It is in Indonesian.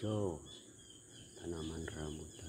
hijau tanaman rambutan